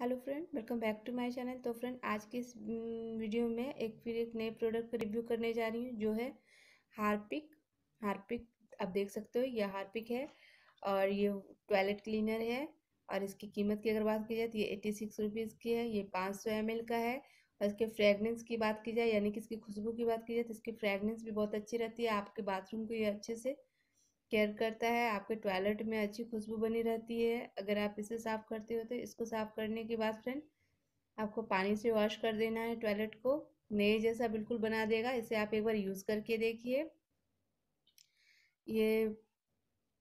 Hello friend, welcome back to my channel. तो friend, आज की इस वीडियो में एक फिर एक नए प्रोडक्ट का रिव्यू करने जा रही हूँ, जो है हार्पिक। हार्पिक, आप देख सकते हो, यह हार्पिक है और ये टॉयलेट क्लीनर है और इसकी कीमत की अगर बात की जाए तो ये एट्टी सिक्स रुपीज़ की है, ये पाँच सौ एम एल का है और इसके फ्रेगनेंस की बात की जाए, यानी कि इसकी खुशबू की बात की जाए तो इसकी फ्रेगनेंस भी बहुत अच्छी रहती है, आपके बाथरूम को ये अच्छे से केयर करता है, आपके टॉयलेट में अच्छी खुशबू बनी रहती है। अगर आप इसे साफ़ करते हो तो इसको साफ़ करने के बाद फ्रेंड, आपको पानी से वॉश कर देना है टॉयलेट को। नए जैसा बिल्कुल बना देगा, इसे आप एक बार यूज़ करके देखिए। ये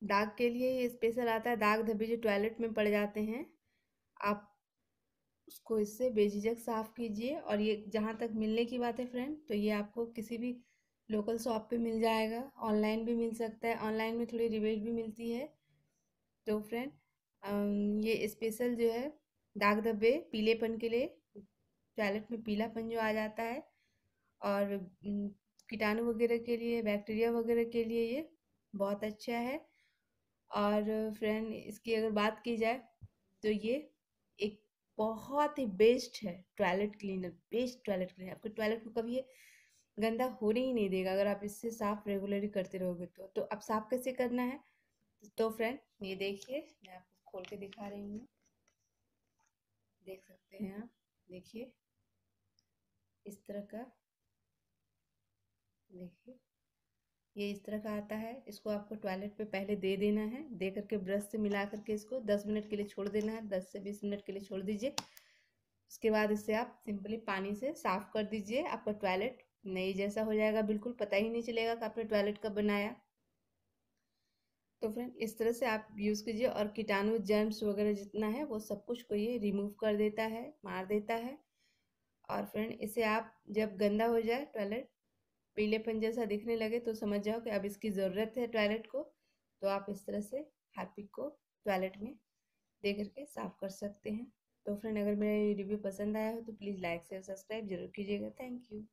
दाग के लिए ये स्पेशल आता है, दाग धब्बे जो टॉयलेट में पड़ जाते हैं, आप उसको इससे बेझिझक साफ़ कीजिए। और ये जहाँ तक मिलने की बात है फ्रेंड तो ये आपको किसी भी लोकल शॉप पे मिल जाएगा ऑनलाइन भी मिल सकता है ऑनलाइन में थोड़ी रिबेट भी मिलती है तो फ्रेंड ये स्पेशल जो है, दाग धब्बे, पीलेपन के लिए टॉयलेट में पीलापन जो आ जाता है, और कीटाणु वगैरह के लिए बैक्टीरिया वगैरह के लिए ये बहुत अच्छा है। और फ्रेंड इसकी अगर बात की जाए तो ये एक बहुत ही बेस्ट है toilet cleaner best toilet cleaner आपके टॉयलेट को कभी ये गंदा होने ही नहीं देगा, अगर आप इससे साफ़ रेगुलरली करते रहोगे तो। तो अब साफ़ कैसे करना है? तो फ्रेंड ये देखिए, मैं आपको खोल के दिखा रही हूँ। देख सकते हैं आप, देखिए। इस तरह का, देखिए। ये इस तरह का आता है, इसको आपको टॉयलेट पे पहले दे देना है। दे करके ब्रश से मिला करके इसको दस मिनट के लिए छोड़ देना है, दस से बीस मिनट के लिए छोड़ दीजिए। उसके बाद इसे आप सिंपली पानी से साफ़ कर दीजिए, आपका टॉयलेट नई जैसा हो जाएगा, बिल्कुल पता ही नहीं चलेगा कि आपने टॉयलेट कब बनाया। तो फ्रेंड इस तरह से आप यूज़ कीजिए और कीटाणु जर्म्स वगैरह जितना है, वो सब कुछ को ये रिमूव कर देता है, मार देता है। और फ्रेंड इसे आप जब गंदा हो जाए टॉयलेट पीलेपन जैसा दिखने लगे तो समझ जाओ कि अब इसकी ज़रूरत है टॉयलेट को। तो आप इस तरह से हार्पिक को टॉयलेट में दे करके साफ़ कर सकते हैं। तो फ्रेंड अगर मेरा ये रिव्यू पसंद आया हो तो प्लीज़ लाइक शेयर सब्सक्राइब ज़रूर कीजिएगा। Thank you